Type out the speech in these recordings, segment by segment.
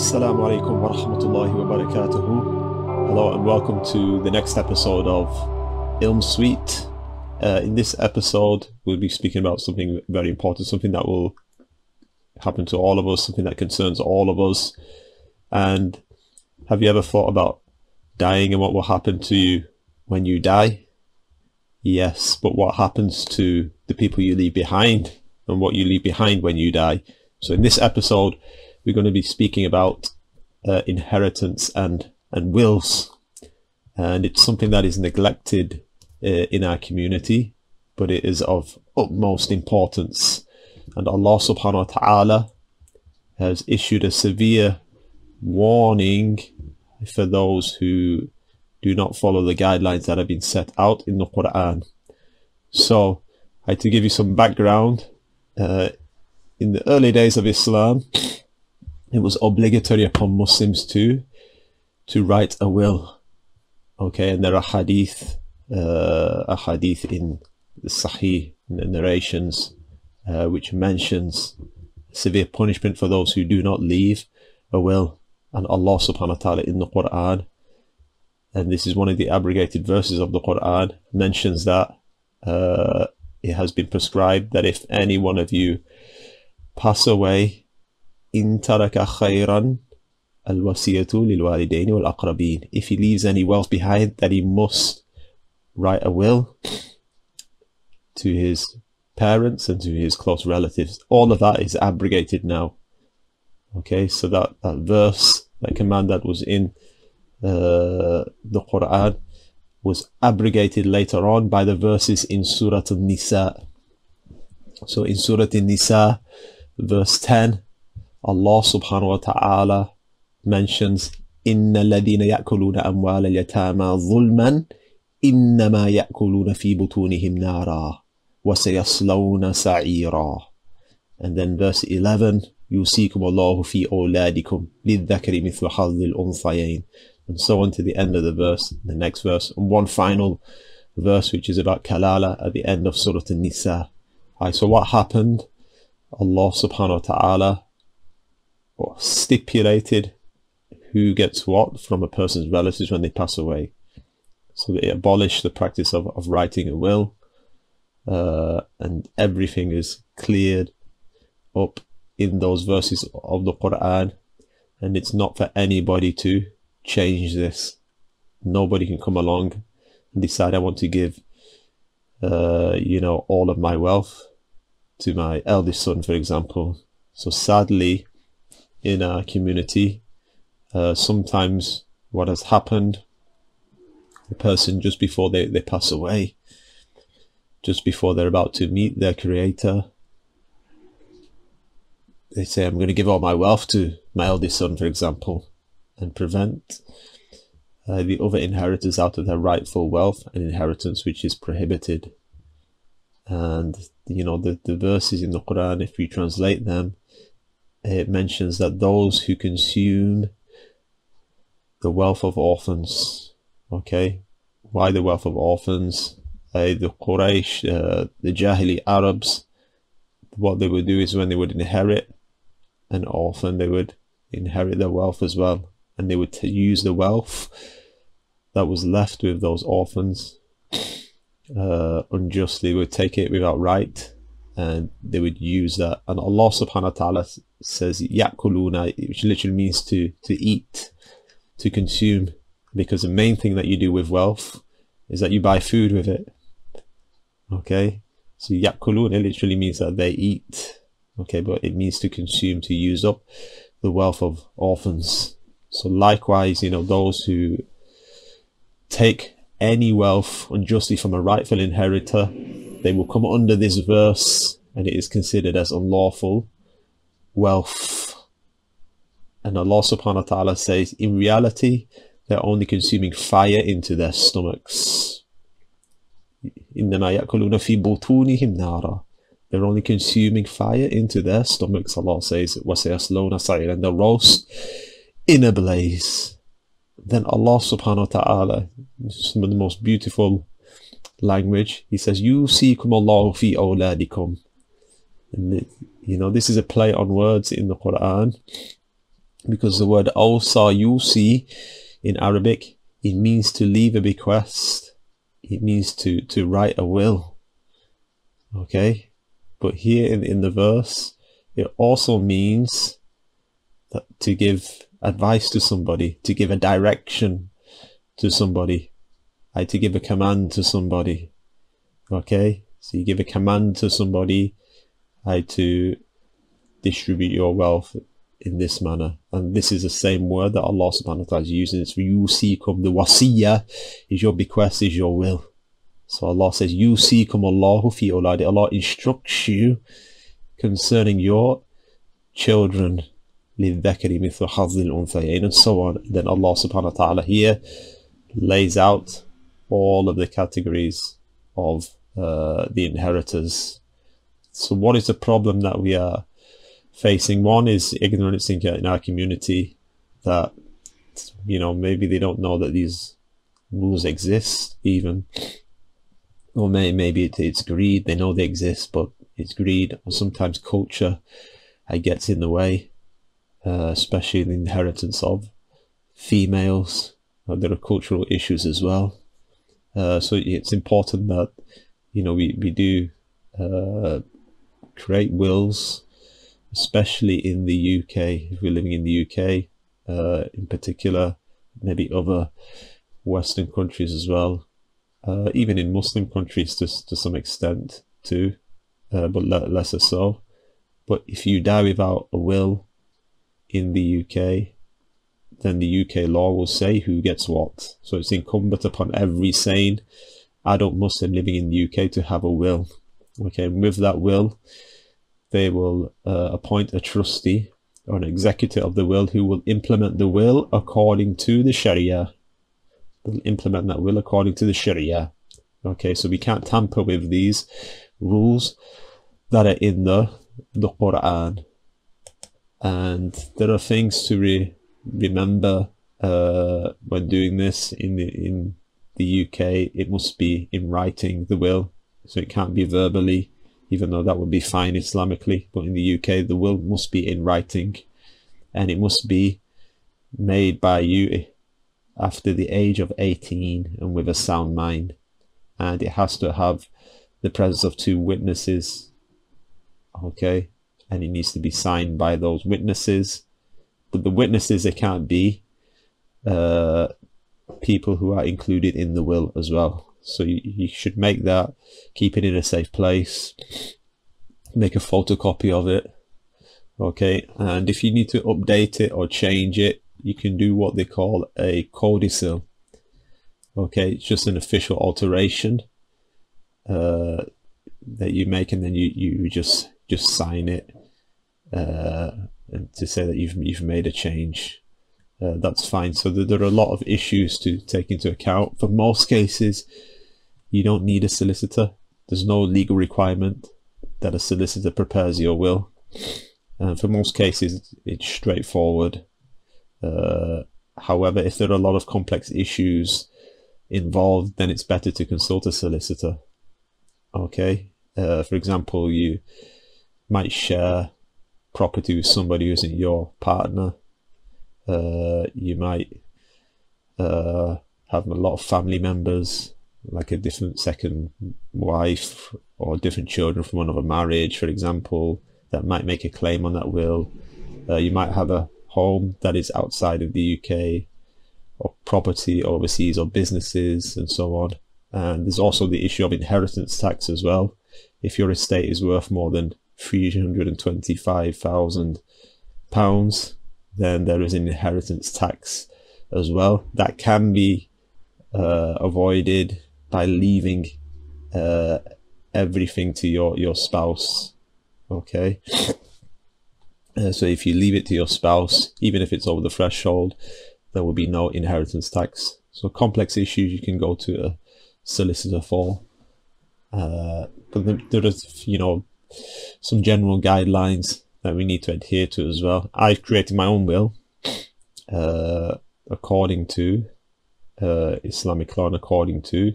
Assalamu alaikum wa rahmatullahi wa barakatuhu. Hello and welcome to the next episode of Ilm Suite. Uh, in this episode, we'll be speaking about something very important, something that will happen to all of us, something that concerns all of us. And have you ever thought about dying and what will happen to you when you die? Yes, but what happens to the people you leave behind and what you leave behind when you die? So in this episode, we're going to be speaking about uh, inheritance and, and wills. And it's something that is neglected uh, in our community, but it is of utmost importance. And Allah subhanahu wa ta'ala has issued a severe warning for those who do not follow the guidelines that have been set out in the Quran. So, I had to give you some background. Uh, in the early days of Islam, it was obligatory upon Muslims to to write a will. Okay, and there are hadith, uh, a hadith in the Sahih, narrations, uh, which mentions severe punishment for those who do not leave a will. And Allah subhanahu wa ta'ala in the Quran, and this is one of the abrogated verses of the Quran, mentions that uh, it has been prescribed that if any one of you pass away إن ترك خيرا الوصية للوالدين والأقربين if he leaves any wealth behind that he must write a will to his parents and to his close relatives all of that is abrogated now okay so that, that verse that command that was in uh, the Quran was abrogated later on by the verses in Surah An-Nisa so in Surah An-Nisa verse 10 Allah subhanahu wa ta'ala mentions إن الذين يأكلون أموال اليتامى ظلما إنما يأكلون في بطونهم نارا وسيصلون سعيرا and then verse 11 يوصيكم الله في أولادكم للذكر مثل حظ الأنثيين and so on to the end of the verse the next verse and one final verse which is about kalala at the end of Surah An-Nisa right, so what happened Allah subhanahu wa ta'ala stipulated who gets what from a person's relatives when they pass away. So they abolish the practice of, of writing a will, uh, and everything is cleared up in those verses of the Quran, and it's not for anybody to change this. Nobody can come along and decide I want to give, uh, you know, all of my wealth to my eldest son, for example. So sadly, in our community. Uh, sometimes what has happened, the person just before they, they pass away, just before they're about to meet their creator, they say, I'm going to give all my wealth to my eldest son, for example, and prevent uh, the other inheritors out of their rightful wealth and inheritance, which is prohibited. And, you know, the, the verses in the Quran, if we translate them, it mentions that those who consume the wealth of orphans, okay, why the wealth of orphans? Uh, the Quraysh, uh, the Jahili Arabs, what they would do is when they would inherit an orphan, they would inherit their wealth as well, and they would t- use the wealth that was left with those orphans uh, unjustly, would take it without right, and they would use that. And Allah subhanahu wa ta'ala says yakuluna, which literally means to, to eat, to consume, because the main thing that you do with wealth is that you buy food with it. Okay? So yakuluna literally means that they eat. Okay, but it means to consume, to use up the wealth of orphans. So likewise, you know, those who take any wealth unjustly from a rightful inheritor, they will come under this verse and it is considered as unlawful wealth. And Allah subhanahu wa ta'ala says, in reality, they're only consuming fire into their stomachs. إِنَّمَا يَأْكُلُونَ فِي بُطُونِهِمْ نَارًا They're only consuming fire into their stomachs, Allah says, وَسَيَصْلَوْنَ سَعِيرًا And they'll roast in a blaze. Then Allah subhanahu wa ta'ala, some of the most beautiful language. He says, "You "Yusikum Allah fi awladikum." And you know, this is a play on words in the Quran because the word awsa yusi in Arabic it means to leave a bequest. It means to to write a will. Okay, but here in, in the verse, it also means that to give advice to somebody, to give a direction to somebody like to give a command to somebody. Okay, so you give a command to somebody like to distribute your wealth in this manner. And this is the same word that Allah subhanahu wa ta'ala is using. It's yusikum. The wasiyah is your bequest, is your will. So Allah says, yusikum Allahu fi uladi. Allah instructs you concerning your children. للذكر مثل حظ الأنثيين and so on. Then Allah subhanahu wa ta'ala here lays out all of the categories of uh, the inheritors. So what is the problem that we are facing. One is ignorance in our community that, you know, maybe they don't know that these rules exist even. Or may, maybe it, it's greed. They know they exist, but it's greed or sometimes culture uh, gets in the way, uh, especially the inheritance of females. Uh, there are cultural issues as well. Uh, so it's important that, you know, we, we do uh, create wills especially in the UK, if we're living in the UK uh, in particular, maybe other Western countries as well, uh, even in Muslim countries to, to some extent too, uh, but lesser so. But if you die without a will in the UK, then the UK law will say who gets what. So it's incumbent upon every sane adult Muslim living in the UK to have a will. Okay, and with that will, they will uh, appoint a trustee or an executor of the will who will implement the will according to the Sharia. They'll implement that will according to the Sharia. Okay, so we can't tamper with these rules that are in the, the Quran. And there are things to re remember uh, when doing this in the in the UK. It must be in writing the will, so it can't be verbally even though that would be fine Islamically. But in the UK, the will must be in writing and it must be made by you after the age of 18 and with a sound mind. And it has to have the presence of two witnesses. Okay. And it needs to be signed by those witnesses. But the witnesses, they can't be uh, people who are included in the will as well. So you, you should make that, keep it in a safe place, make a photocopy of it. Okay, and if you need to update it or change it, you can do what they call a codicil. Okay, it's just an official alteration uh, that you make, and then you, you just just sign it uh, and to say that you've you've made a change. Uh, that's fine. So there are a lot of issues to take into account. For most cases, you don't need a solicitor. There's no legal requirement that a solicitor prepares your will. And for most cases, it's straightforward. Uh, however, if there are a lot of complex issues involved, then it's better to consult a solicitor. Okay. Uh, for example, you might share property with somebody who isn't your partner. Uh, you might uh, have a lot of family members like a different second wife or different children from another marriage, for example, that might make a claim on that will. Uh, you might have a home that is outside of the UK or property overseas or businesses and so on. And there's also the issue of inheritance tax as well. If your estate is worth more than £325,000, then there is an inheritance tax as well. That can be uh, avoided by leaving uh, everything to your your spouse okay? Uh, so if you leave it to your spouse even if it's over the threshold there will be no inheritance tax. So complex issues you can go to a solicitor for. Uh, but there is you know some general guidelines that we need to adhere to as well. I've created my own will uh, according to uh, islamic law and according to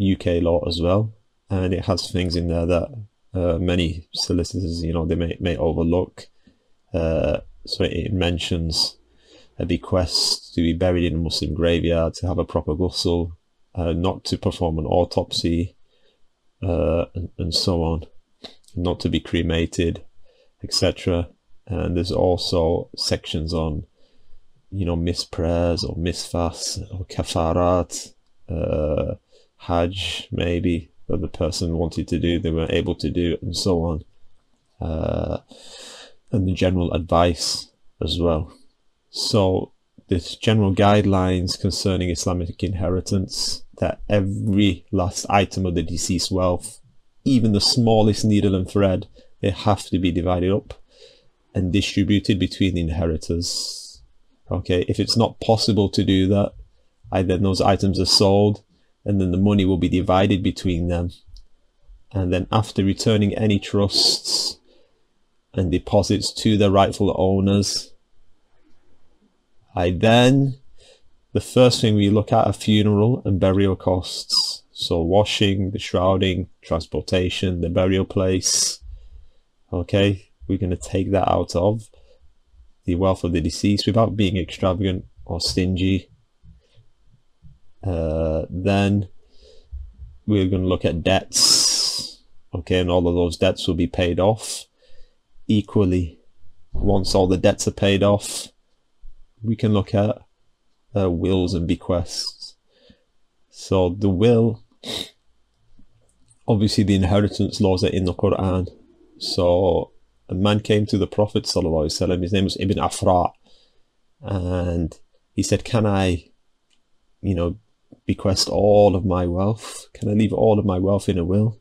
UK law as well, and it has things in there that uh, many solicitors, you know, they may may overlook. Uh, so it mentions a bequest to be buried in a Muslim graveyard, to have a proper ghusl, uh, not to perform an autopsy, uh, and, and so on, not to be cremated, etc. And there's also sections on, you know, missed prayers or missed fasts or kafarat, uh, hajj maybe that the person wanted to do, they weren't able to do, and so on. Uh, and the general advice as well. So there's general guidelines concerning Islamic inheritance that every last item of the deceased wealth, even the smallest needle and thread, they have to be divided up and distributed between the inheritors. Okay, if it's not possible to do that, then those items are sold and then the money will be divided between them. And then after returning any trusts and deposits to the rightful owners, I then, the first thing we look at are funeral and burial costs. So washing, the shrouding, transportation, the burial place. Okay, we're going to take that out of the wealth of the deceased without being extravagant or stingy. Uh, then we're going to look at debts. Okay, and all of those debts will be paid off equally. Once all the debts are paid off, we can look at uh, wills and bequests. So the will, obviously the inheritance laws are in the Quran. So a man came to the Prophet وسلم, his name was Ibn Afra, and he said, can I, you know, bequest all of my wealth? Can I leave all of my wealth in a will?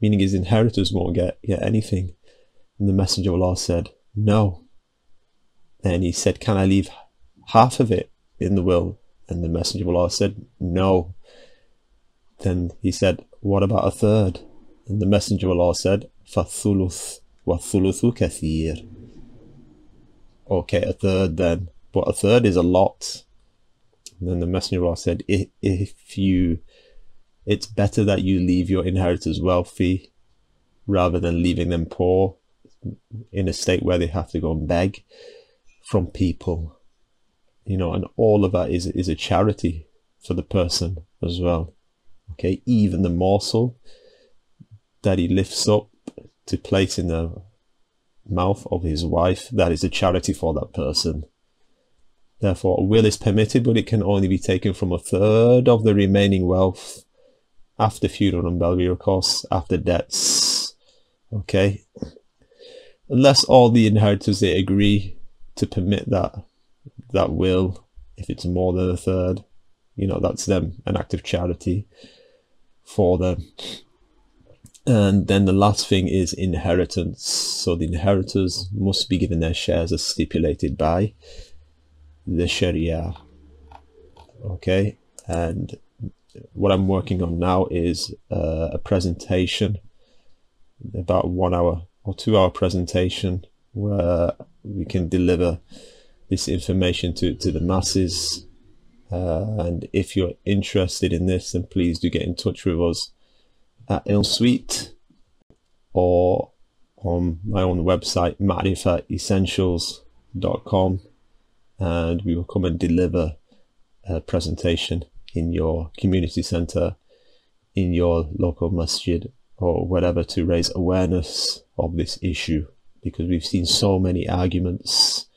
Meaning his inheritors won't get, get anything. And the Messenger of Allah said, no. Then he said, can I leave half of it in the will? And the Messenger of Allah said, no. Then he said, what about a third? And the Messenger of Allah said, فَالثُّلُث وَالثُّلُثُ كَثِيرٌ Okay, a third then. But a third is a lot. And then the Messenger of Allah said, if, if you, it's better that you leave your inheritors wealthy rather than leaving them poor in a state where they have to go and beg from people, you know, and all of that is, is a charity for the person as well. Okay, even the morsel that he lifts up to place in the mouth of his wife, that is a charity for that person. Therefore, a will is permitted, but it can only be taken from a third of the remaining wealth after funeral and burial costs, after debts. Okay? Unless all the inheritors they agree to permit that that will if it's more than a third you know that's them an act of charity for them. And then the last thing is inheritance. So the inheritors must be given their shares as stipulated by the sharia. Okay? And what i'm working on now is uh, a presentation about one hour or two hour presentation where we can deliver this information to, to the masses. Uh, and if you're interested in this, then please do get in touch with us at IlmSuite or on my own website, marifahessentials.com, and we will come and deliver a presentation in your community center, in your local masjid, or whatever to raise awareness of this issue because we've seen so many arguments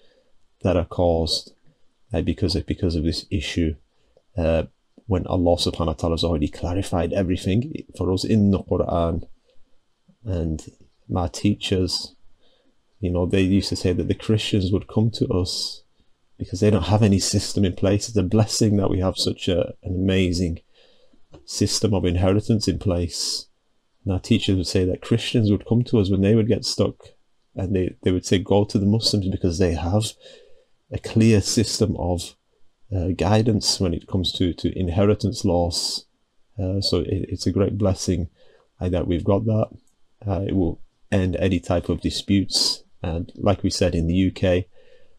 that are caused uh, because of because of this issue uh, when Allah subhanahu wa ta'ala has already clarified everything for us in the Quran. And my teachers you know they used to say that the Christians would come to us because they don't have any system in place. It's a blessing that we have such a, an amazing system of inheritance in place. And our teachers would say that Christians would come to us when they would get stuck and they, they would say go to the Muslims because they have a clear system of uh, guidance when it comes to, to inheritance laws. Uh, so it, it's a great blessing uh, that we've got that. Uh, it will end any type of disputes. And like we said in the UK,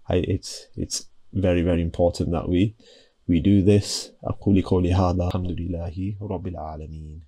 I, it's it's very very important that we we do this. أقول قولي هذا الحمد لله رب العالمين